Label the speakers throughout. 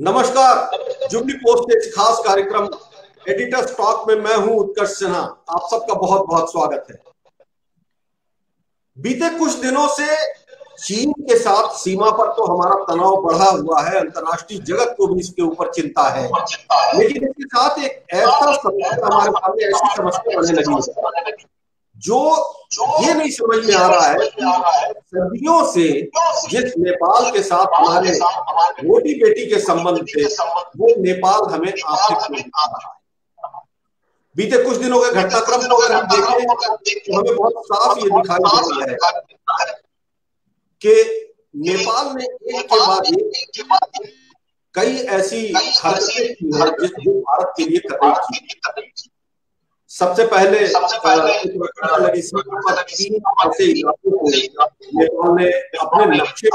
Speaker 1: नमस्कार, jubilee post के खास कार्यक्रम एडिटर स्टॉक में मैं हूँ उत्कर्ष सिन्हा। आप सबका बहुत बहुत स्वागत है। बीते कुछ दिनों से चीन के साथ सीमा पर तो हमारा तनाव बढ़ा हुआ है, अंतर्राष्ट्रीय जगत को भी इसके ऊपर चिंता है। लेकिन इसके साथ एक ऐसा समस्या हमारे सामने, ऐसी समस्या बनने लगी है। जो ये नहीं समझ में आ रहा है सदियों से जिस नेपाल के साथ हमारे रोटी बेटी के संबंध थे, वो नेपाल हमें आर्थिक बीते कुछ दिनों के घटनाक्रम को अगर हम देखें तो हमें बहुत साफ़ ये दिखाई दे रहा है कि नेपाल ने एक के बाद एक कई ऐसी हरकतें की है जिस भारत के लिए कतई थी। सबसे पहले ने अपने लक्ष्य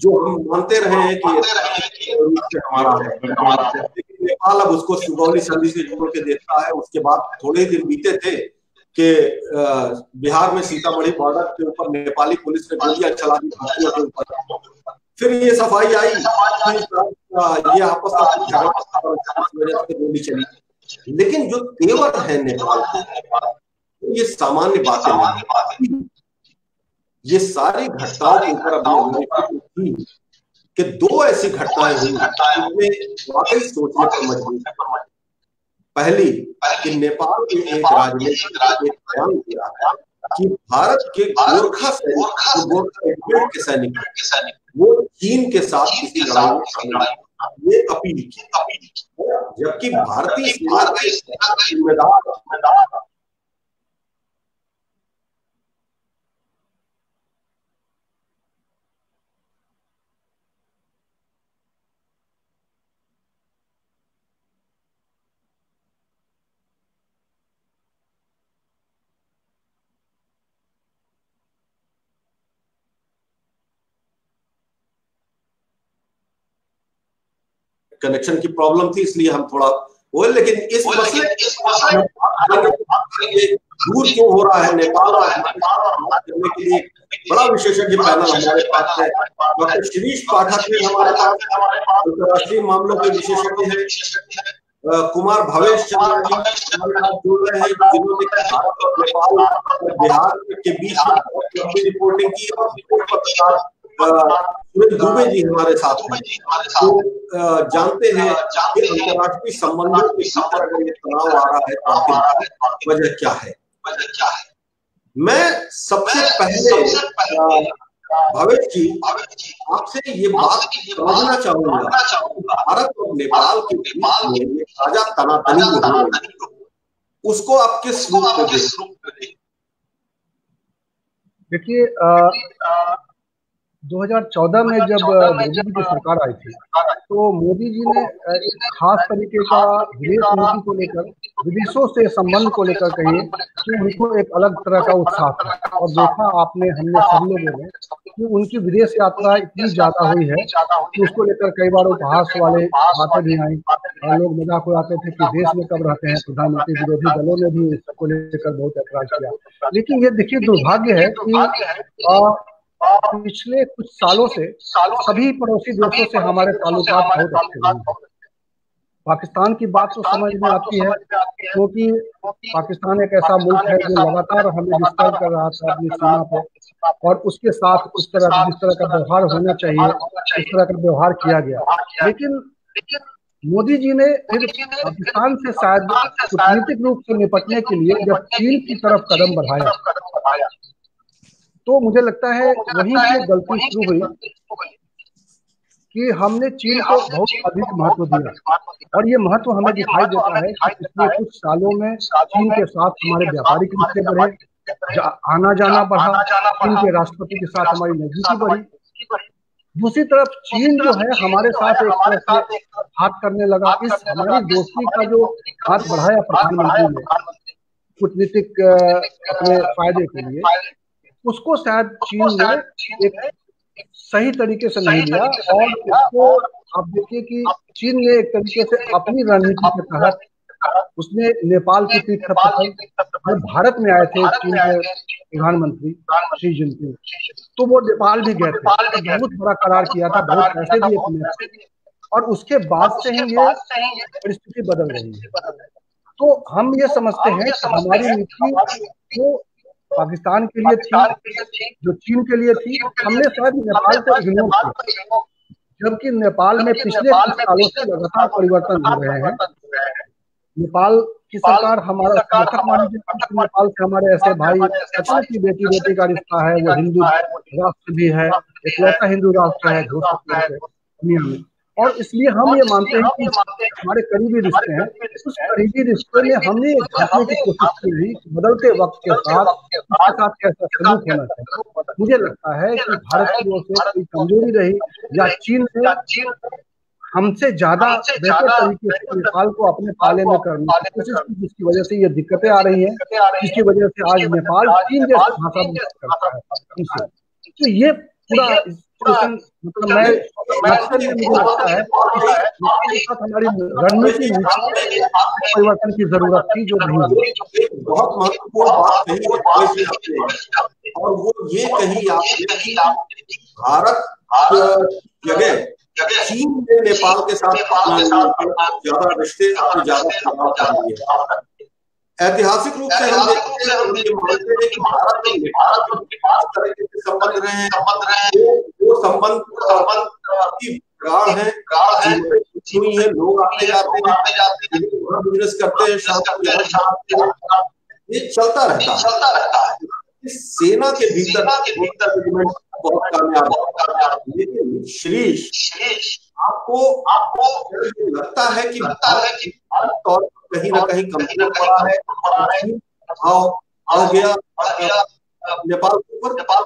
Speaker 1: जो हम मानते रहे हैं कि हमारा है। नेपाल अब उसको सुगौली संधि से जोड़ के देता है। उसके बाद थोड़े दिन बीते थे कि बिहार में सीतामढ़ी बॉर्डर के ऊपर नेपाली पुलिस ने गोलियाँ चला दी भारतीयों के ऊपर। फिर ये सफ़ाई आई। ये आपस में गोली चली। लेकिन जो तेवर है नेपाल के ये सामान्य बातें नहीं ये सारी घटनाओं के ऊपर अभी कि दो ऐसी घटनाएँ हुई जिसमें वाकई सोचने पर मजबूर पहली कि नेपाल के एक राजनीतिक बयान दिया कि भारत के गोरखा सैनिक गोरखा के सैनिक वो चीन के साथ किसी लड़ाई में शामिल ये अपील की अपील जबकि भारतीय जिम्मेदार कनेक्शन की प्रॉब्लम थी इसलिए हम थोड़ा वो लेकिन इस मसले दूर क्यों हो रहा है नेपाल करने के लिए बड़ा विशेषज्ञ पैनल हमारे पास है। डॉक्टर शिरीष पाठक ने हमारे पास अंतर्राष्ट्रीय मामलों के विशेषज्ञ है। कुमार भवेश चंद्र जी जुड़ रहे हैं जिन्होंने भारत और नेपाल बिहार के बीच रिपोर्टिंग की और दुबे जी हमारे साथ हैं। तो जानते हैं कि अंतर्राष्ट्रीय संबंधों के साथ अगर ये तनाव आ रहा है तो आखिर वजह क्या है? मैं सबसे पहले भवेश जी आपसे ये बात समझना चाहूँगा। भारत और नेपाल के बीच में ताज़ा तनातनी जो उसको आप किस रूप में
Speaker 2: देखिए 2014 में जब मोदी जी की सरकार आई थी तो मोदी जी ने एक खास तरीके का विदेश नीति को लेकर विदेशों से संबंध को लेकर कहिए कि उनको एक अलग तरह का उत्साह था। और देखा आपने हमने सब लोगों ने कि उनकी विदेश यात्रा इतनी ज़्यादा हुई है कि उसको लेकर कई बार उपहास वाले बातें भी आई। और लोग मज़ाक उड़ाते थे कि देश में कब रहते हैं। प्रधानमंत्री विरोधी दलों ने भी इसको लेकर बहुत ऐतराज किया। लेकिन ये देखिए दुर्भाग्य है कि पिछले कुछ सालों से सभी पड़ोसी देशों से हमारे ताल्लुकात बहुत अच्छे हैं। पाकिस्तान की बात तो समझ में आती है, क्योंकि पाकिस्तान एक ऐसा मुल्क है जो लगातार हमें डिस्टर्ब कर रहा था अपनी सीमा पर, और उसके साथ उस तरह, जिस तरह का व्यवहार होना चाहिए, इस तरह का व्यवहार किया गया। लेकिन मोदी जी ने फिर पाकिस्तान से शायद कूटनीतिक रूप से निपटने के लिए जब चीन की तरफ़ कदम बढ़ाया तो मुझे लगता है वहीं से गलती शुरू हुई कि हमने चीन को बहुत अधिक महत्व दिया। और ये महत्व हमें दिखाई देता है कि पिछले कुछ सालों में चीन के साथ हमारे व्यापारिक रिश्ते बढ़े जा, आना जाना बढ़ा चीन के राष्ट्रपति के साथ हमारी नजदीकी बढ़ी। दूसरी तरफ़ चीन जो है हमारे साथ एक तरह से हाथ करने लगा। इस हमारी दोस्ती का जो हाथ बढ़ाया प्रधानमंत्री ने कूटनीतिक अपने फ़ायदे के लिए। उसको शायद चीन ने एक सही तरीके से नहीं लिया और उसको आप देखिए कि चीन ने एक तरीके से अपनी रणनीति के तहत उसने नेपाल की पीठ खपी और भारत में आए थे चीन के प्रधानमंत्री शी जिनपिंग। तो वो नेपाल भी गए थे। बहुत बड़ा करार किया था बहुत पैसे दिए थे और उसके बाद से ही ये परिस्थिति बदल रही है। तो हम ये समझते हैं कि हमारी नीति जो पाकिस्तान के लिए थी जो चीन के लिए थी हमने शायद नेपाल को इग्नोर किया। जबकि नेपाल में पिछले सालों से लगातार परिवर्तन हो रहे हैं। नेपाल की सरकार हमारा समर्थक मानी नेपाल से हमारे ऐसे भाई सचिन की बेटी बेटी का रिश्ता है वो हिंदू राष्ट्र भी है एक इकलौता हिंदू राष्ट्र है। दुनिया में। और इसलिए हम ये मानते हैं कि हमारे करीबी रिश्ते हैं। उस करीबी रिश्ते में हमने झांकने की कोशिश की रही बदलते वक्त के साथ साथ कैसा सलूक होना चाहिए। मुझे लगता है कि भारत की ओर से कोई कमज़ोरी रही या चीन से हमसे ज़्यादा बेहतर तरीके से नेपाल को अपने पाले में करने की कोशिश की जिसकी वजह से ये दिक्कतें आ रही हैं जिसकी वजह से आज नेपाल चीन जैसे भाषा करता है तो ये पूरा मतलब मैं अक्सर ये मुझे लगता है हमारी रणनीति परिवर्तन की ज़रूरत थी जो नहीं
Speaker 1: बहुत महत्वपूर्ण बात कही और वो ये कही आपने भारत जगह चीन ने नेपाल के साथ ज़्यादा रिश्ते ज़्यादा प्रभाव कर दिए ऐतिहासिक रूप से हम देखते हैं हैं कि भारत में भारत में तरीके के संबंध रहे हैं। संबंध रहे हैं। वो संबंध संबंध की गाढ़ है। गाढ़ है। हुई है लोग आते जाते हैं। आते जाते हैं। बिज़नेस करते हैं शाम शाम ये चलता रहता है। चलता रहता है। सेना के भीतर के भीतर बहुत कामयाब लेकिन आपको आपको लगता है कि लगता है कि तौर पर कहीं ना कहीं कमज़ोर पड़ा है भाव आ गया नेपाल के ऊपर नेपाल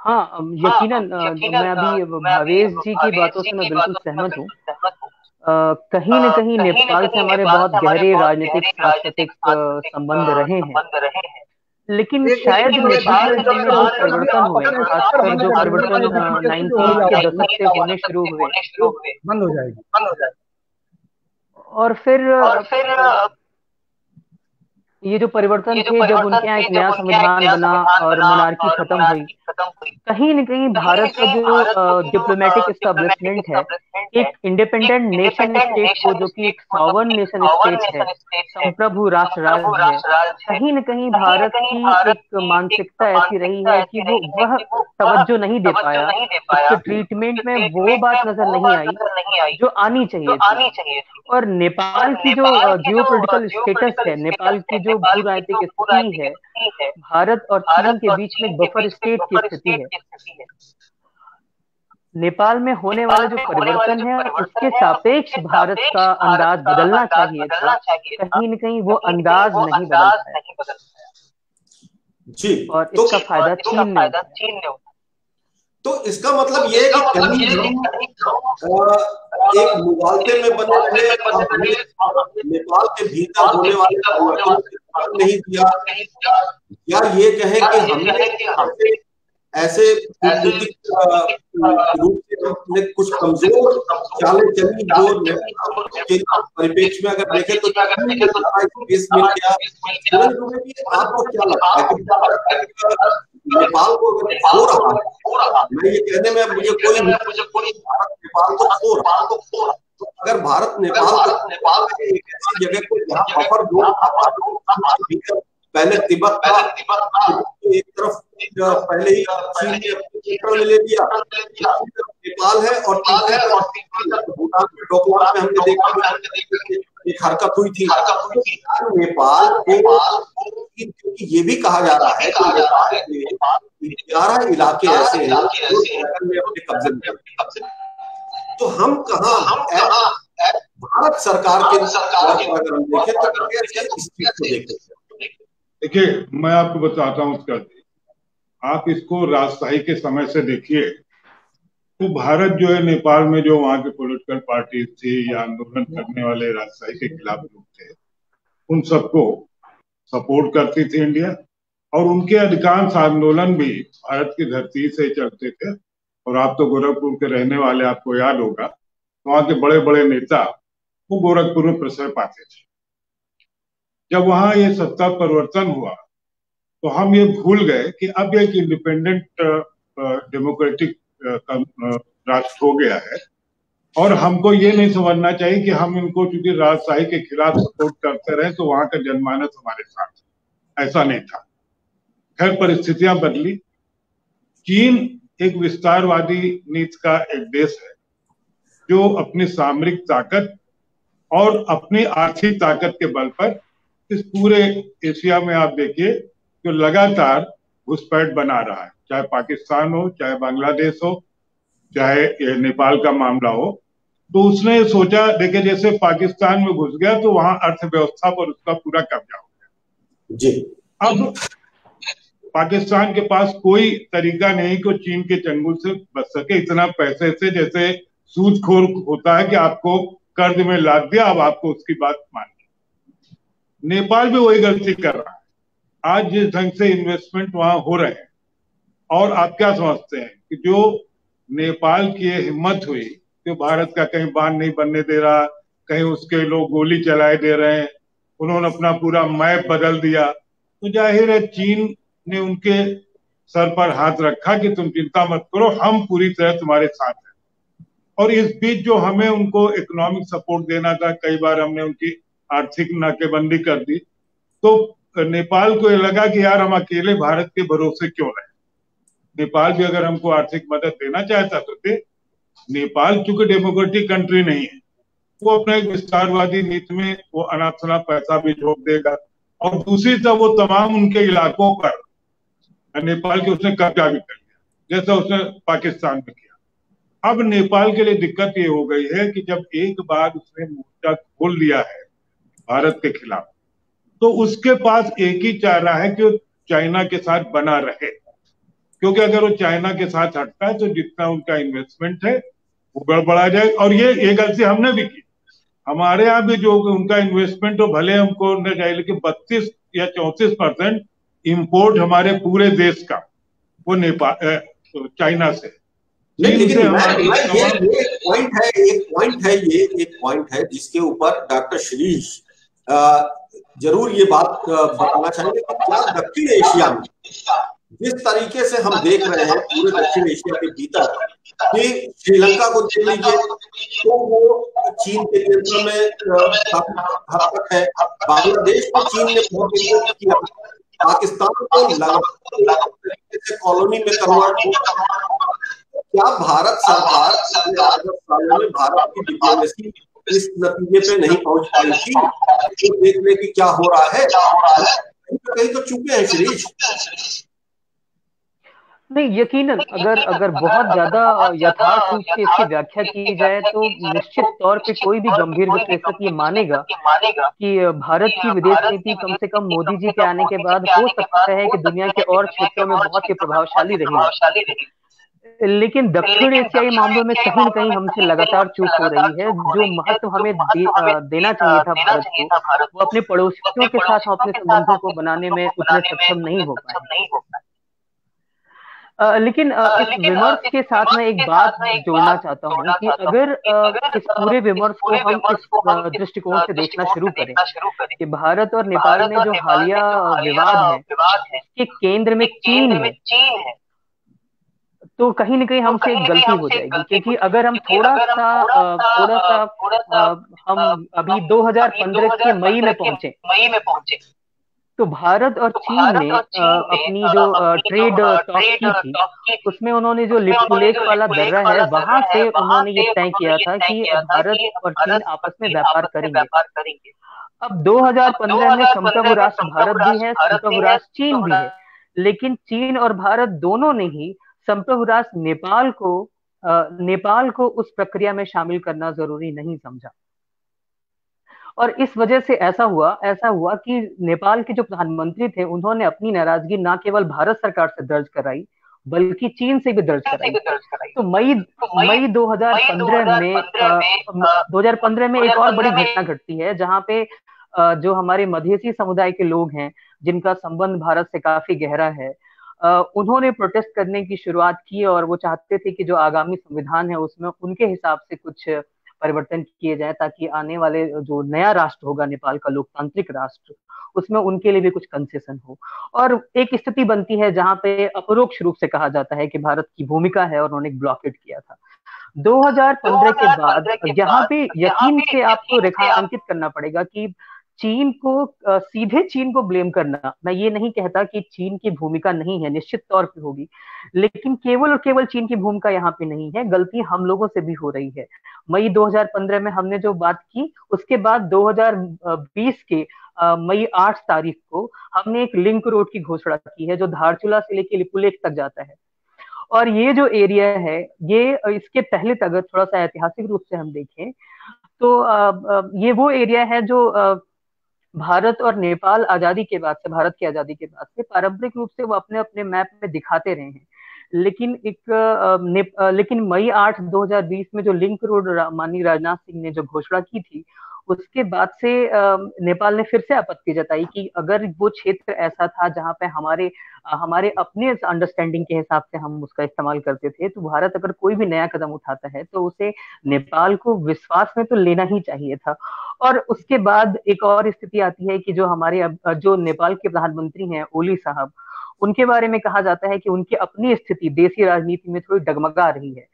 Speaker 3: हाँ यकीनन मैं अभी भावेश जी की बातों से मैं बिल्कुल सहमत हूँ कहीं न कहीं नेपाल से हमारे बहुत गहरे राजनीतिक सांस्कृतिक संबंध रहे हैं। लेकिन शायद नेपाल में जो परिवर्तन हुए खासकर जो परिवर्तन नाइनटीन के दशक से होने शुरू हुए।
Speaker 2: बंद हो जाएगी। बंद हो जाएगी।
Speaker 3: और फिर ये जो परिवर्तन थे जब उनके यहाँ एक नया संविधान बना और मोनार्की खत्म हुई। कहीं न कहीं भारत का जो डिप्लोमेटिक स्टेब्लिशमेंट है एक इंडिपेंडेंट नेशन स्टेट को जो कि एक सॉवन नेशन स्टेट है संप्रभु राष्ट्र राज्य है। कहीं न कहीं भारत की एक मानसिकता ऐसी रही है कि वो वह तवज्जो नहीं दे पाया। उसके ट्रीटमेंट में वो बात नज़र नहीं आई जो आनी चाहिए और नेपाल की जो जियो पोलिटिकल स्टेटस है नेपाल की जो भू राजनीतिक स्थिति है भारत और चीन के बीच में बफर स्टेट की स्थिति है। नेपाल में होने वाला जो परिवर्तन है उसके सापेक्ष भारत का अंदाज बदलना चाहिए था। कहीं न कहीं वो अंदाज नहीं बदल
Speaker 1: जी
Speaker 3: और तो इसका फ़ायदा चीन ने
Speaker 1: तो इसका मतलब ये है कि कहीं एक मुबालते में बने रहे नेपाल के भीतर होने वाले नहीं दिया या ये कहे कि हमने ऐसे रूप से हमने कुछ कमज़ोर चालें चली जो परिपेक्ष में अगर देखें तो केस मिल गया आपको क्या लगता है? नेपाल को अगर खो रहा है मैं ये कहने में मुझे कोई मुझे कोई नेपाल को खो रहा तो अगर भारत नेपाल नेपाल एक ऐसी जगह को जहाँ बफर जोन पहले तिब्बत था। एक तरफ़ पहले ही चीन ने में ले लिया। नेपाल है और भूटान। के डोकलाम में हमने देखा एक हरकत हुई थी। नेपाल क्योंकि ये भी कहा जा रहा है कि ग्यारह इलाके ऐसे हैं अपने कब्जे में तो हम कहा हम भारत सरकार के सरकार अगर हम देखें तो चीज़ को देखें
Speaker 4: देखिए, मैं आपको बताता हूँ उसका आप इसको राजशाही के समय से देखिए तो भारत जो है, नेपाल में जो वहाँ के पोलिटिकल पार्टी थी या आंदोलन करने वाले राजशाही के खिलाफ लोग थे, उन सबको सपोर्ट करती थी इंडिया और उनके अधिकांश आंदोलन भी भारत की धरती से चलते थे। और आप तो गोरखपुर के रहने वाले, आपको याद होगा, वहाँ के बड़े बड़े नेता वो गोरखपुर में प्रसर पाते थे। जब वहाँ ये सत्ता परिवर्तन हुआ तो हम ये भूल गए कि अब एक इंडिपेंडेंट डेमोक्रेटिक राष्ट्र हो गया है। और हमको ये नहीं समझना चाहिए कि हम इनको चूँकि राजशाही के खिलाफ सपोर्ट करते रहे तो वहाँ का जनमानस हमारे साथ ऐसा नहीं था। खैर, परिस्थितियाँ बदली। चीन एक विस्तारवादी नीति का एक देश है, जो अपनी सामरिक ताकत और अपनी आर्थिक ताकत के बल पर इस पूरे एशिया में आप देखिए जो लगातार घुसपैठ बना रहा है चाहे पाकिस्तान हो चाहे बांग्लादेश हो चाहे नेपाल का मामला हो तो उसने सोचा देखे जैसे पाकिस्तान में घुस गया तो वहाँ अर्थव्यवस्था पर उसका पूरा कब्जा हो गया।
Speaker 1: जी।
Speaker 4: अब पाकिस्तान के पास कोई तरीका नहीं कि चीन के चंगुल से बच सके इतना पैसे से जैसे सूदखोर होता है कि आपको कर्ज में लाद दिया अब आपको उसकी बात माननी नेपाल भी वही गलती कर रहा है। आज जिस ढंग से इन्वेस्टमेंट वहाँ हो रहे हैं, और आप क्या समझते हैं कि जो नेपाल की हिम्मत हुई कि भारत का कहीं बाँध नहीं बनने दे रहा, कहीं उसके लोग गोली चलाए दे रहे हैं, उन्होंने अपना पूरा मैप बदल दिया तो ज़ाहिर है चीन ने उनके सर पर हाथ रखा कि तुम चिंता मत करो, हम पूरी तरह तुम्हारे साथ हैं। और इस बीच जो हमें उनको इकोनॉमिक सपोर्ट देना था, कई बार हमने उनकी आर्थिक नाकेबंदी कर दी। तो नेपाल को ये लगा कि यार हम अकेले भारत के भरोसे क्यों रहे नेपाल भी अगर हमको आर्थिक मदद देना चाहता तो दे। नेपाल चूँकि डेमोक्रेटिक कंट्री नहीं है। वो अपना एक विस्तारवादी नीति में वो अनाथना पैसा भी झोंक देगा। और दूसरी तरफ़ वो तमाम उनके इलाकों पर नेपाल के उसने कब्जा भी कर लिया, जैसा उसने पाकिस्तान में किया। अब नेपाल के लिए दिक्कत ये हो गई है कि जब एक बार उसने मोर्चा खोल लिया है भारत के खिलाफ। तो उसके पास एक ही चारा है कि वो चाइना के साथ बना रहे। क्योंकि अगर वो चाइना के साथ हटता है तो जितना उनका इन्वेस्टमेंट है वो गड़बड़ा जाए। और ये ये गलती हमने भी की। हमारे यहाँ भी जो उनका इन्वेस्टमेंट तो भले हमको न चाहिए लेकिन बत्तीस या चौंतीस परसेंट इम्पोर्ट हमारे पूरे देश का वो नेपाल चाइना से।
Speaker 1: लेकिन ये पॉइंट है एक पॉइंट है ये एक पॉइंट है जिसके ऊपर डॉक्टर श्रीश ज़रूर ये बात बताना चाहेंगे कि क्या दक्षिण एशिया में जिस तरीके से हम देख रहे हैं पूरे दक्षिण एशिया के भीतर कि श्रीलंका को देख लीजिए तो वो चीन के नियंत्रण में हद तक है। बांग्लादेश को चीन ने बहुत किया। पाकिस्तान को तरीके कॉलोनी में कन्वर्ट क्या भारत सरकार में भारत की डिप्लोमेसी इस नतीजे पे नहीं पहुँच पाई थी तो देखने की क्या हो रहा है? कहीं तो चुके हैं श्रीज
Speaker 3: नहीं यकीनन अगर अगर बहुत ज़्यादा यथार्थ रूप से इसकी व्याख्या की जाए तो निश्चित तौर पे कोई भी गंभीर विश्लेषक ये मानेगा कि भारत की विदेश नीति कम से कम मोदी जी के आने के बाद हो सकता है कि दुनिया के और क्षेत्रों में बहुत ही प्रभावशाली रही। लेकिन दक्षिण एशियाई मामलों में कहीं न कहीं हमसे लगातार चूक हो रही है जो महत्व हमें दे, देना चाहिए था भारत को वो अपने पड़ोसियों के साथ अपने संबंधों को बनाने में उतने सक्षम नहीं हो पाए। लेकिन इस विमर्श के साथ मैं एक बात जोड़ना चाहता हूँ कि अगर इस पूरे विमर्श को हम इस दृष्टिकोण से देखना शुरू करें कि भारत और नेपाल में जो हालिया विवाद है कि केंद्र में चीन है तो कहीं ना कहीं हमसे एक गलती हो जाएगी क्योंकि अगर हम थोड़ा सा थोड़ा सा हम अभी 2015 के मई में पहुँचे। मई में पहुँचे। तो भारत और चीन ने अपनी जो ट्रेड टॉक की थी उसमें उन्होंने जो लिपुलेख वाला दर्रा है वहाँ से उन्होंने ये तय किया था कि भारत और चीन आपस में व्यापार करेंगे। अब 2015 में संप्रभु राष्ट्र भारत भी है संप्रभु राष्ट्र चीन भी है लेकिन चीन और भारत दोनों ने ही संप्रभु राष्ट्र नेपाल को नेपाल को उस प्रक्रिया में शामिल करना ज़रूरी नहीं समझा। और इस वजह से ऐसा हुआ ऐसा हुआ कि नेपाल के जो प्रधानमंत्री थे उन्होंने अपनी नाराज़गी ना केवल भारत सरकार से दर्ज कराई बल्कि चीन से भी दर्ज कराई। तो मई मई 2015 में दो हज़ार पंद्रह में एक और बड़ी घटना घटती है जहाँ पे जो हमारे मधेसी समुदाय के लोग हैं जिनका संबंध भारत से काफ़ी गहरा है उन्होंने प्रोटेस्ट करने की शुरुआत की और वो चाहते थे कि जो आगामी संविधान है उसमें उनके हिसाब से कुछ परिवर्तन किए जाए ताकि आने वाले जो नया राष्ट्र होगा नेपाल का लोकतांत्रिक राष्ट्र उसमें उनके लिए भी कुछ कंसेशन हो। और एक स्थिति बनती है जहाँ पे अपरोक्ष रूप से कहा जाता है कि भारत की भूमिका है और उन्होंने ब्लॉकेट किया था। 2015 के बाद यहाँ पे यकीन से आपको रेखा अंकित करना पड़ेगा कि चीन को सीधे चीन को ब्लेम करना। मैं ये नहीं कहता कि चीन की भूमिका नहीं है, निश्चित तौर पे होगी, लेकिन केवल और केवल चीन की भूमिका यहाँ पे नहीं है, गलती हम लोगों से भी हो रही है। मई 2015 में हमने जो बात की, उसके बाद 2020 के मई 8 तारीख को हमने एक लिंक रोड की घोषणा की है, जो धारचूला से लेके लिपुलेख तक जाता है। और ये जो एरिया है, ये इसके पहले तक थोड़ा सा ऐतिहासिक रूप से हम देखें तो ये वो एरिया है जो भारत और नेपाल आज़ादी के बाद से, भारत की आज़ादी के बाद से पारंपरिक रूप से वो अपने अपने मैप में दिखाते रहे हैं। लेकिन एक लेकिन मई आठ 2020 में जो लिंक रोड माननीय राजनाथ सिंह ने जो घोषणा की थी उसके बाद से नेपाल ने फिर से आपत्ति जताई कि अगर वो क्षेत्र ऐसा था जहाँ पे हमारे हमारे अपने अंडरस्टैंडिंग के हिसाब से हम उसका इस्तेमाल करते थे तो भारत अगर कोई भी नया कदम उठाता है तो उसे नेपाल को विश्वास में तो लेना ही चाहिए था। और उसके बाद एक और स्थिति आती है कि जो हमारे जो नेपाल के प्रधानमंत्री हैं, ओली साहब, उनके बारे में कहा जाता है कि उनकी अपनी स्थिति देसी राजनीति में थोड़ी डगमगा रही है।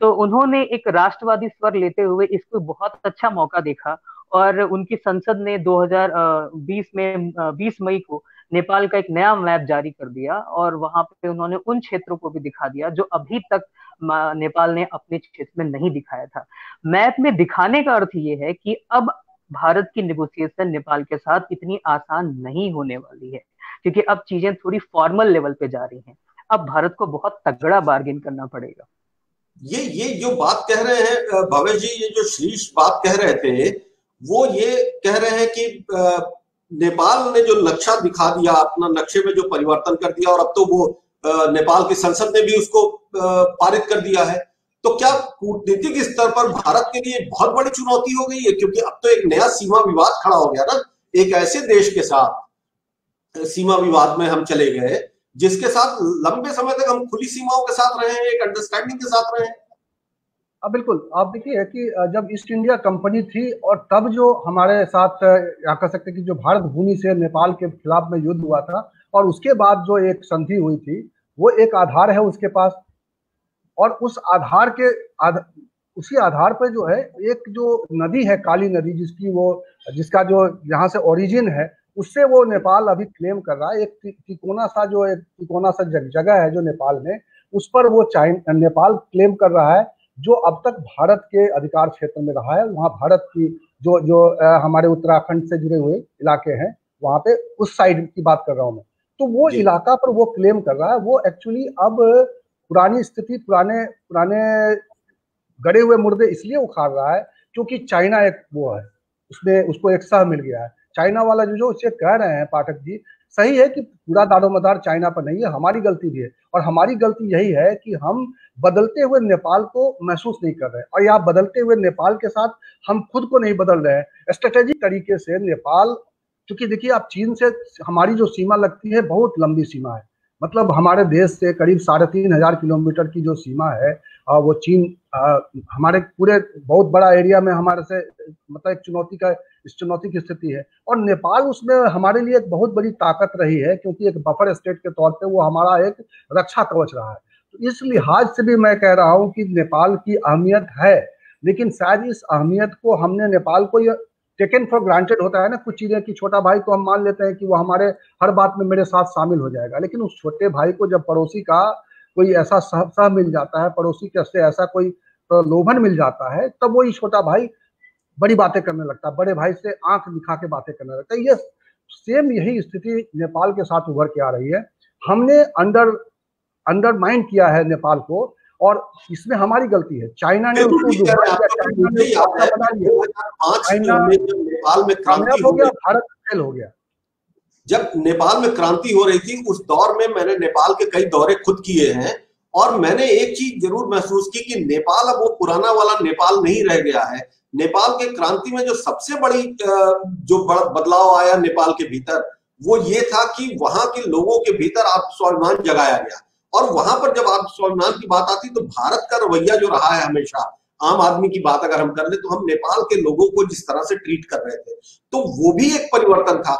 Speaker 3: तो उन्होंने एक राष्ट्रवादी स्वर लेते हुए इसको बहुत अच्छा मौका देखा और उनकी संसद ने 2020 में 20 मई को नेपाल का एक नया मैप जारी कर दिया और वहाँ पे उन्होंने उन क्षेत्रों को भी दिखा दिया जो अभी तक नेपाल ने अपने क्षेत्र में नहीं दिखाया था। मैप में दिखाने का अर्थ ये है कि अब भारत की निगोसिएशन नेपाल के साथ इतनी आसान नहीं होने वाली है, क्योंकि अब चीज़ें थोड़ी फॉर्मल लेवल पे जा रही हैं। अब भारत को बहुत तगड़ा बार्गेन करना पड़ेगा।
Speaker 1: ये ये जो बात कह रहे हैं भवेश जी, ये जो शीर्ष बात कह रहे थे वो ये कह रहे हैं कि नेपाल ने जो नक्शा दिखा दिया, अपना नक्शे में जो परिवर्तन कर दिया, और अब तो वो नेपाल की संसद ने भी उसको पारित कर दिया है। तो क्या कूटनीतिक स्तर पर भारत के लिए बहुत बड़ी चुनौती हो गई है? क्योंकि अब तो एक नया सीमा विवाद खड़ा हो गया ना, एक ऐसे देश के साथ सीमा विवाद में हम चले गए, जिसके साथ लंबे समय तक हम खुली सीमाओं के साथ रहे हैं, एक अंडरस्टैंडिंग के साथ रहे हैं।
Speaker 2: अब बिल्कुल। आप देखिए कि जब ईस्ट इंडिया कंपनी थी और तब जो हमारे साथ या कह सकते कि जो भारत भूमि से नेपाल के खिलाफ में युद्ध हुआ था और उसके बाद जो एक संधि हुई थी वो एक आधार है उसके पास। और उस आधार के आध, उसी आधार पर जो है एक जो नदी है काली नदी जिसकी वो जिसका जो यहाँ से ओरिजिन है उससे वो नेपाल अभी क्लेम कर रहा है। एक तिकोना सा जो एक तिकोना सा जगह है जो नेपाल में उस पर वो चाइन नेपाल क्लेम कर रहा है। जो अब तक भारत के अधिकार क्षेत्र में रहा है वहाँ भारत की जो जो हमारे उत्तराखंड से जुड़े हुए इलाके हैं वहाँ पे उस साइड की बात कर रहा हूँ मैं। तो वो इलाका पर वो क्लेम कर रहा है वो एक्चुअली अब पुरानी स्थिति पुराने पुराने गड़े हुए मुर्दे इसलिए उखाड़ रहा है क्योंकि चाइना एक वो है उसमें उसको एक सह मिल गया है। चाइना वाला जो जो उसे कह रहे हैं पाठक जी सही है कि पूरा दारोमदार चाइना पर नहीं है, हमारी गलती भी है। और हमारी गलती यही है कि हम बदलते हुए नेपाल को महसूस नहीं कर रहे और यहाँ बदलते हुए नेपाल के साथ हम खुद को नहीं बदल रहे हैं। स्ट्रेटेजिक तरीके से नेपाल, क्योंकि देखिए आप चीन से हमारी जो सीमा लगती है, बहुत लंबी सीमा है। मतलब हमारे देश से करीब साढ़े तीन हज़ार किलोमीटर की जो सीमा है वो चीन हमारे पूरे बहुत बड़ा एरिया में हमारे से मतलब एक चुनौती का, इस चुनौती की स्थिति है। और नेपाल उसमें हमारे लिए एक बहुत बड़ी ताकत रही है, क्योंकि एक बफर स्टेट के तौर पे वो हमारा एक रक्षा कवच रहा है। तो इस लिहाज से भी मैं कह रहा हूँ कि नेपाल की अहमियत है, लेकिन शायद इस अहमियत को हमने नेपाल को टेकन फॉर ग्रांटेड होता है ना, कुछ चीज़ें कि छोटा भाई को हम मान लेते हैं कि वो हमारे, हर बात में मेरे साथ शामिल हो जाएगा। लेकिन उस छोटे भाई को जब पड़ोसी का कोई ऐसा सह सह मिल जाता है पड़ोसी के से ऐसा कोई प्रलोभन मिल जाता है तब वही छोटा भाई बड़ी बातें करने लगता है बड़े भाई से आँख दिखा के बातें करने लगता है। ये सेम यही स्थिति नेपाल के साथ उभर के आ रही है। हमने अंडर अंडरमाइन किया है नेपाल को और इसमें हमारी गलती है। चाइना ने उसको
Speaker 1: नेपाल में क्रांति हो गया भारत फेल हो गया। जब नेपाल में क्रांति हो रही थी, उस दौर में मैंने नेपाल के कई दौरे खुद किए हैं और मैंने एक चीज़ ज़रूर महसूस की कि नेपाल अब वो पुराना वाला नेपाल नहीं रह गया है। नेपाल के क्रांति में जो सबसे बड़ी जो बदलाव आया नेपाल के भीतर, वो ये था कि वहाँ के लोगों के भीतर आप स्वाभिमान जगाया गया। और वहाँ पर जब आप स्वाभिमान की बात आती तो भारत का रवैया जो रहा है हमेशा, आम आदमी की बात अगर हम कर ले तो हम नेपाल के लोगों को जिस तरह से ट्रीट कर रहे थे तो वो भी एक परिवर्तन था।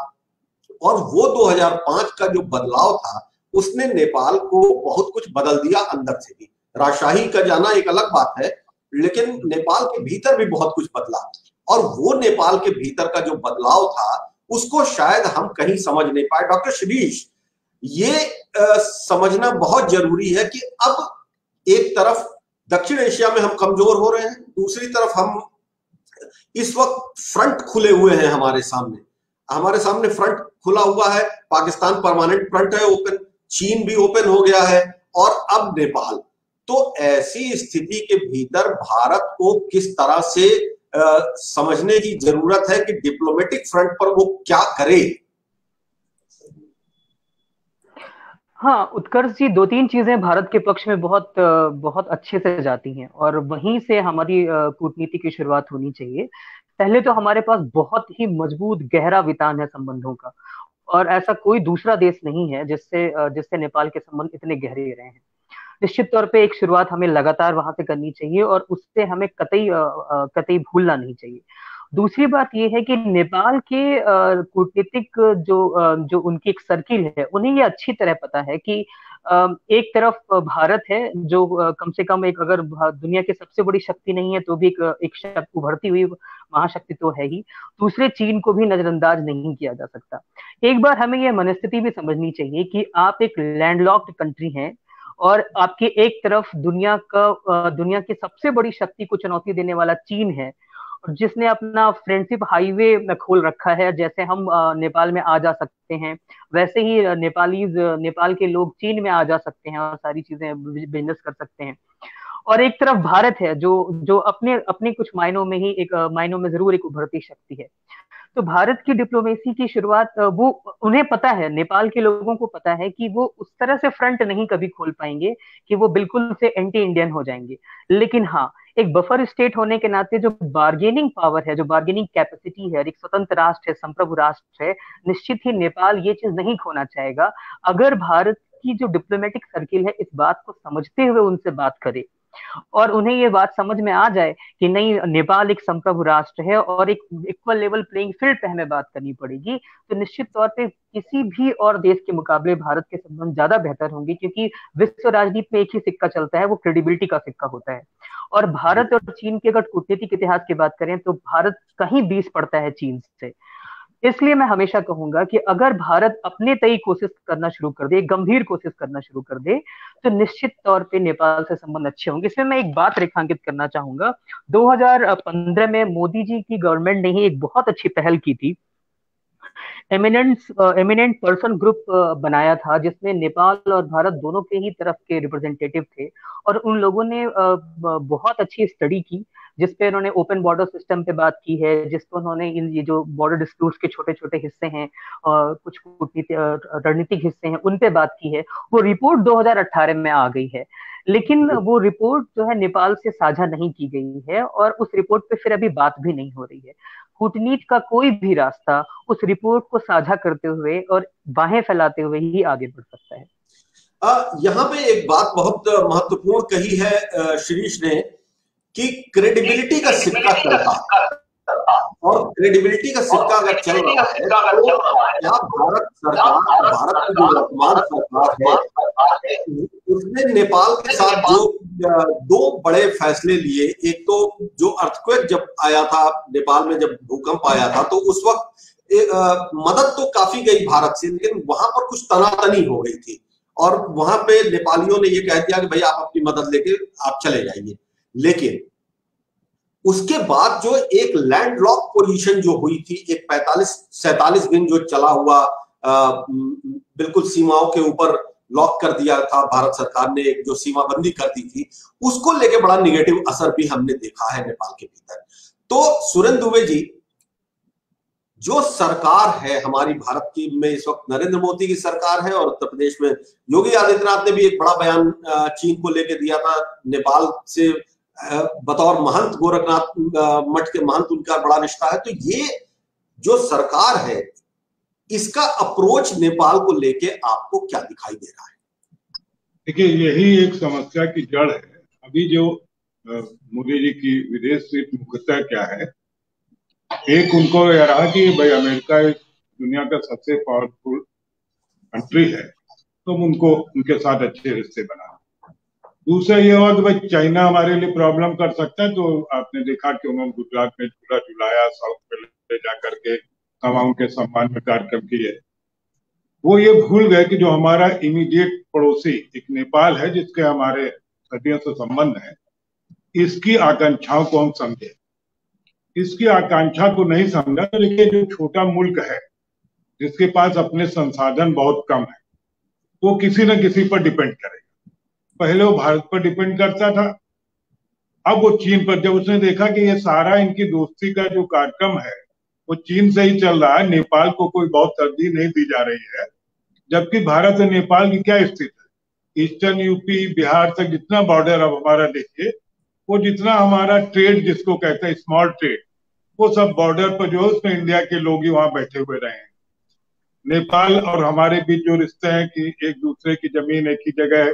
Speaker 1: और वो 2005 का जो बदलाव था उसने नेपाल को बहुत कुछ बदल दिया अंदर से भी। राजशाही का जाना एक अलग बात है लेकिन नेपाल के भीतर भी बहुत कुछ बदला। और वो नेपाल के भीतर का जो बदलाव था उसको शायद हम कहीं समझ नहीं पाए। डॉक्टर शिरीष ये आ, समझना बहुत ज़रूरी है कि अब एक तरफ़ दक्षिण एशिया में हम कमज़ोर हो रहे हैं दूसरी तरफ़ हम इस वक्त फ्रंट खुले हुए हैं हमारे सामने। हमारे सामने फ्रंट खुला हुआ है पाकिस्तान परमानेंट फ्रंट है ओपन चीन भी ओपन हो गया है और अब नेपाल। तो ऐसी स्थिति के भीतर भारत को किस तरह से आ, समझने की ज़रूरत है कि डिप्लोमेटिक फ्रंट पर वो क्या करे?
Speaker 3: हाँ उत्कर्ष जी दो तीन चीज़ें भारत के पक्ष में बहुत बहुत अच्छे से जाती हैं और वहीं से हमारी कूटनीति की शुरुआत होनी चाहिए। पहले तो हमारे पास बहुत ही मज़बूत, गहरा वितान है संबंधों का और ऐसा कोई दूसरा देश नहीं है जिससे जिससे नेपाल के संबंध इतने गहरे रहे हैं। निश्चित तौर पे एक शुरुआत हमें लगातार वहाँ से करनी चाहिए और उससे हमें कतई कतई भूलना नहीं चाहिए। दूसरी बात यह है कि नेपाल के कूटनीतिक जो जो उनकी एक सर्किल है, उन्हें ये अच्छी तरह पता है कि एक तरफ़ भारत है, जो कम से कम एक अगर दुनिया की सबसे बड़ी शक्ति नहीं है तो भी एक एक शक्ति उभरती हुई महाशक्ति तो है ही। दूसरे चीन को भी नजरअंदाज नहीं किया जा सकता। एक बार हमें यह मनस्थिति भी समझनी चाहिए कि आप एक लैंडलॉक्ड कंट्री हैं और आपके एक तरफ़ दुनिया का दुनिया की सबसे बड़ी शक्ति को चुनौती देने वाला चीन है जिसने अपना फ्रेंडशिप हाईवे खोल रखा है, जैसे हम नेपाल में आ जा सकते हैं, वैसे ही नेपाली नेपाल के लोग चीन में आ जा सकते हैं और सारी चीज़ें बिज़नेस कर सकते हैं। और एक तरफ़ भारत है, जो जो अपने अपने कुछ मायनों में ही एक मायनों में ज़रूर एक उभरती शक्ति है। तो भारत की डिप्लोमेसी की शुरुआत वो उन्हें पता है, नेपाल के लोगों को पता है कि वो उस तरह से फ्रंट नहीं कभी खोल पाएँगे कि वो बिल्कुल से एंटी इंडियन हो जाएँगे। लेकिन हाँ एक बफर स्टेट होने के नाते जो बार्गेनिंग पावर है, जो बार्गेनिंग कैपेसिटी है एक स्वतंत्र राष्ट्र है, संप्रभु राष्ट्र है, निश्चित ही नेपाल ये चीज़ नहीं खोना चाहेगा। अगर भारत की जो डिप्लोमेटिक सर्किल है, इस बात को समझते हुए उनसे बात करे और उन्हें ये बात समझ में आ जाए कि नहीं, नेपाल एक संप्रभु राष्ट्र है और एक इक्वल लेवल प्लेइंग फ़ील्ड पे हमें बात करनी पड़ेगी। तो निश्चित तौर पे किसी भी और देश के मुकाबले भारत के संबंध ज़्यादा बेहतर होंगे क्योंकि विश्व राजनीति में एक ही सिक्का चलता है, वो क्रेडिबिलिटी का सिक्का होता है। और भारत और चीन के अगर कूटनीतिक इतिहास की बात करें तो भारत कहीं बीस पड़ता है चीन से। इसलिए मैं हमेशा कहूँगा कि अगर भारत अपने तय कोशिश करना शुरू कर दे, गंभीर कोशिश करना शुरू कर दे तो निश्चित तौर पे नेपाल से संबंध अच्छे होंगे। इसमें मैं एक बात रेखांकित करना चाहूँगा। 2015 में मोदी जी की गवर्नमेंट ने ही एक बहुत अच्छी पहल की थी। एमिनेंट एमिनेंट पर्सन ग्रुप बनाया था, जिसमें नेपाल और भारत दोनों के ही तरफ़ के रिप्रेजेंटेटिव थे और उन लोगों ने बहुत अच्छी स्टडी की। जिसपे उन्होंने ओपन बॉर्डर सिस्टम पे बात की है जिसपे उन्होंने इन ये जो बॉर्डर डिस्प्यूट के छोटे छोटे हिस्से हैं और कुछ रणनीतिक हिस्से हैं उन पे बात की है वो रिपोर्ट 2018 में आ गई है। लेकिन वो रिपोर्ट जो है नेपाल से साझा नहीं की गई है और उस रिपोर्ट पे फिर अभी बात भी नहीं हो रही है। कूटनीति का कोई भी रास्ता उस रिपोर्ट को साझा करते हुए और बाहें फैलाते हुए ही आगे बढ़ सकता है।
Speaker 1: यहाँ पे एक बात बहुत महत्वपूर्ण कही है श्रीष ने कि क्रेडिबिलिटी का सिक्का चलता और क्रेडिबिलिटी का सिक्का अगर चल रहा है तो क्या भारत सरकार भारत की जो वर्तमान सरकार है उसने नेपाल के साथ जो दो बड़े फैसले लिए एक तो जो अर्थक्वेक जब आया था नेपाल में जब भूकंप आया था तो उस वक्त मदद तो काफ़ी गई भारत से लेकिन वहाँ पर कुछ तनातनी हो गई थी। और वहाँ पे नेपालियों ने ये कह दिया कि भाई आप अपनी मदद लेके आप चले जाइए। लेकिन उसके बाद जो एक लैंड लॉक पोजिशन जो हुई थी एक पैतालीस सैतालीस दिन जो चला हुआ आ, बिल्कुल सीमाओं के ऊपर लॉक कर दिया था भारत सरकार ने एक जो सीमाबंदी कर दी थी उसको लेके बड़ा निगेटिव असर भी हमने देखा है नेपाल के भीतर। तो सुरेंद्र दुबे जी जो सरकार है हमारी भारत की में इस वक्त नरेंद्र मोदी की सरकार है और उत्तर प्रदेश में योगी आदित्यनाथ ने भी एक बड़ा बयान चीन को लेकर दिया था नेपाल से बतौर महंत गोरखनाथ मठ के महंत उनका बड़ा रिश्ता है। तो ये जो सरकार है, इसका अप्रोच नेपाल को लेके आपको क्या दिखाई दे रहा है?
Speaker 4: देखिए, यही एक समस्या की जड़ है। अभी जो मोदी जी की विदेश से मुख्यता क्या है, एक उनको यह रहा कि भाई अमेरिका दुनिया का सबसे पावरफुल कंट्री है तो उनको, उनके साथ अच्छे रिश्ते बना दूसरा ये हुआ कि भाई चाइना हमारे लिए प्रॉब्लम कर सकता है तो आपने देखा कि उन्होंने गुजरात में झूला झुलाया, साउथ में ले जा करके तमाम के सम्मान में कार्यक्रम किए। वो ये भूल गए कि जो हमारा इमीडिएट पड़ोसी एक नेपाल है, जिसके हमारे सदियों से संबंध है, इसकी आकांक्षाओं को हम समझे। इसकी आकांक्षा को नहीं समझा तो देखिए जो छोटा मुल्क है, जिसके पास अपने संसाधन बहुत कम है, वो किसी न किसी पर डिपेंड करेगा। पहले वो भारत पर डिपेंड करता था। अब वो चीन पर, जब उसने देखा कि ये सारा इनकी दोस्ती का जो कार्यक्रम है, वो चीन से ही चल रहा है, नेपाल को कोई बहुत तरजीह नहीं दी जा रही है, जबकि भारत और नेपाल की क्या स्थिति है? ईस्टर्न यूपी बिहार तक जितना बॉर्डर अब हमारा, देखिए, वो जितना हमारा ट्रेड जिसको कहते हैं स्मॉल ट्रेड वो सब बॉर्डर पर जो है, उसमें इंडिया के लोग ही वहाँ बैठे हुए रहे हैं। नेपाल और हमारे बीच जो रिश्ते हैं कि एक दूसरे की ज़मीन एक ही जगह है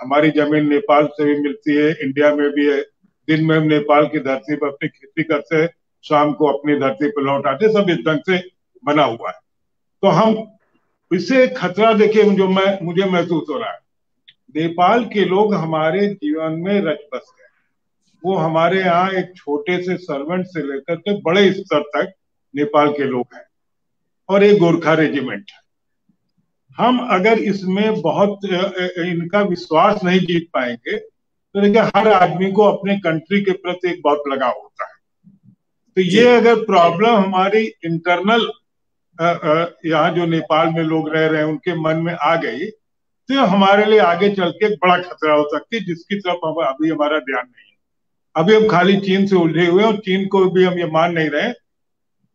Speaker 4: हमारी ज़मीन नेपाल से भी मिलती है, इंडिया में भी है। दिन में हम नेपाल की धरती पर अपनी खेती करते हैं, शाम को अपनी धरती पर लौट आते सब इस ढंग से बना हुआ है। तो हम इससे खतरा देखिए जो मैं, मुझे महसूस हो रहा है। नेपाल के लोग हमारे जीवन में रच बस गए वो हमारे यहाँ एक छोटे से सर्वेंट से लेकर के बड़े स्तर तक नेपाल के लोग हैं। और एक गोरखा रेजिमेंट है। हम अगर इसमें बहुत इनका विश्वास नहीं जीत पाएँगे तो देखिए हर आदमी को अपने कंट्री के प्रति एक बहुत लगाव होता है। तो ये अगर प्रॉब्लम हमारी इंटरनल यहाँ जो नेपाल में लोग रह रहे हैं उनके मन में आ गई तो हमारे लिए आगे चल के एक बड़ा खतरा हो सकती है जिसकी तरफ़ हम अभी हमारा ध्यान नहीं है। अभी हम खाली चीन से उलझे हुए और चीन को भी हम ये मान नहीं रहे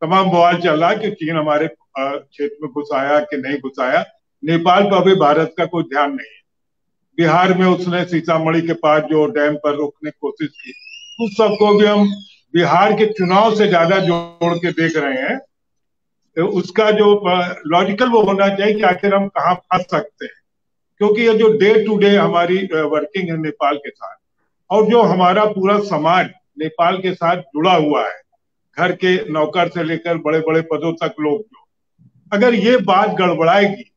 Speaker 4: तमाम बवाल चल रहा कि चीन हमारे क्षेत्र में घुस आया कि नहीं घुस आया। नेपाल पर अभी भारत का कोई ध्यान नहीं है। बिहार में उसने सीतामढ़ी के पास जो डैम पर रोकने की कोशिश की, उस सबको भी हम बिहार के चुनाव से ज़्यादा जोड़ के देख रहे हैं। तो उसका जो लॉजिकल वो होना चाहिए कि आखिर हम कहाँ फंस सकते हैं। क्योंकि ये जो डे टू डे हमारी वर्किंग है नेपाल के साथ, और जो हमारा पूरा समाज नेपाल के साथ जुड़ा हुआ है, घर के नौकर से लेकर बड़े बड़े पदों तक लोग जो, अगर ये बात गड़बड़ाएगी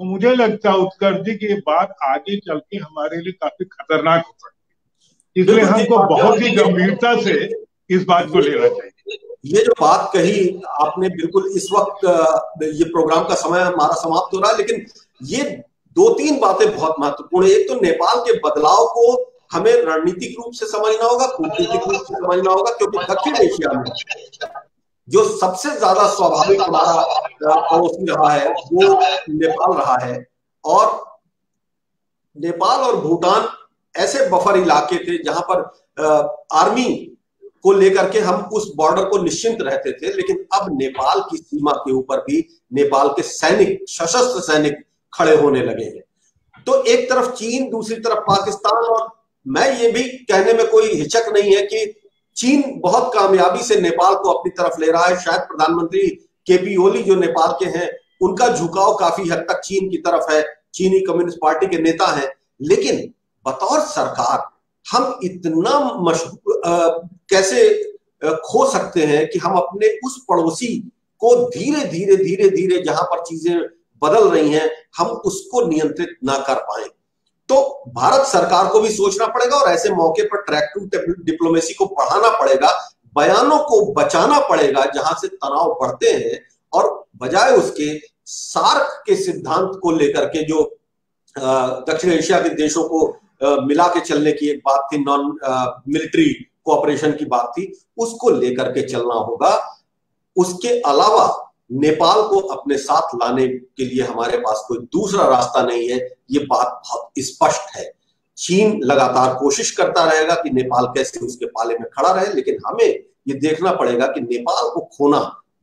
Speaker 4: तो मुझे लगता है उत्कर्ष जी की बात आगे चल के हमारे लिए काफ़ी खतरनाक हो सकती है। इसलिए हमको बहुत ही। गंभीरता से इस बात को लेना चाहिए।
Speaker 1: ये जो बात कही आपने बिल्कुल इस वक्त ये प्रोग्राम का समय हमारा समाप्त हो रहा है लेकिन ये दो तीन बातें बहुत महत्वपूर्ण है। एक तो नेपाल के बदलाव को हमें रणनीतिक रूप से समझना होगा कूटनीतिक रूप से समझना होगा क्योंकि दक्षिण एशिया में जो सबसे ज़्यादा स्वाभाविक हमारा पड़ोसी रहा है, वो नेपाल रहा है। और नेपाल और भूटान ऐसे बफर इलाके थे जहाँ पर आर्मी को लेकर के हम उस बॉर्डर को निश्चिंत रहते थे, लेकिन अब नेपाल की सीमा के ऊपर भी नेपाल के सैनिक, सशस्त्र सैनिक खड़े होने लगे हैं। तो एक तरफ़ चीन, दूसरी तरफ़ पाकिस्तान, और मैं ये भी कहने में कोई हिचक नहीं है कि चीन बहुत कामयाबी से नेपाल को अपनी तरफ़ ले रहा है। शायद प्रधानमंत्री केपी ओली जो नेपाल के हैं, उनका झुकाव काफ़ी हद तक चीन की तरफ़ है। चीनी कम्युनिस्ट पार्टी के नेता हैं। लेकिन बतौर सरकार, हम इतना मशहूर कैसे खो सकते हैं कि हम अपने उस पड़ोसी को धीरे धीरे धीरे धीरे जहाँ पर चीज़ें बदल रही हैं, हम उसको नियंत्रित ना कर पाए। तो भारत सरकार को भी सोचना पड़ेगा और ऐसे मौके पर ट्रैक टू डिप्लोमेसी को बढ़ाना पड़ेगा, बयानों को बचाना पड़ेगा जहाँ से तनाव बढ़ते हैं और बजाय उसके सार्क के सिद्धांत को लेकर के जो दक्षिण एशिया के देशों को मिला के चलने की एक बात थी नॉन मिलिट्री कोऑपरेशन की बात थी, उसको लेकर के चलना होगा। उसके अलावा नेपाल को अपने साथ लाने के लिए हमारे पास कोई दूसरा रास्ता नहीं है। ये बात बहुत स्पष्ट है। चीन लगातार कोशिश करता रहेगा कि नेपाल कैसे उसके पाले में खड़ा रहे, लेकिन हमें ये देखना पड़ेगा कि नेपाल को खोना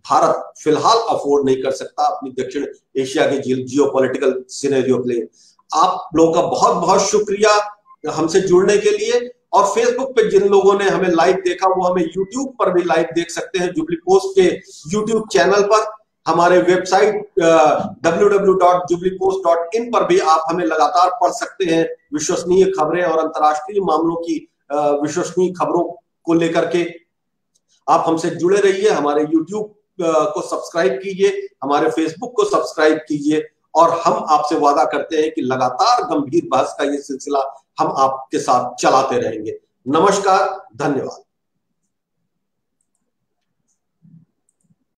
Speaker 1: भारत फ़िलहाल अफोर्ड नहीं कर सकता अपनी दक्षिण एशिया के जियो पॉलिटिकल सीनेरियो के लिए। आप लोगों का बहुत बहुत शुक्रिया हमसे जुड़ने के लिए। और फेसबुक पे जिन लोगों ने हमें लाइव देखा, वो हमें यूट्यूब पर भी लाइव देख सकते हैं। जुबली पोस्ट के यूट्यूब चैनल पर। हमारे वेबसाइट www.jubileepost.in पर भी आप हमें लगातार पढ़ सकते हैं विश्वसनीय खबरें और अंतर्राष्ट्रीय मामलों की विश्वसनीय खबरों को लेकर के। आप हमसे जुड़े रहिए, हमारे यूट्यूब को सब्सक्राइब कीजिए, हमारे फेसबुक को सब्सक्राइब कीजिए और हम आपसे वादा करते हैं कि लगातार गंभीर बहस का ये सिलसिला हम आपके साथ चलाते रहेंगे। नमस्कार, धन्यवाद।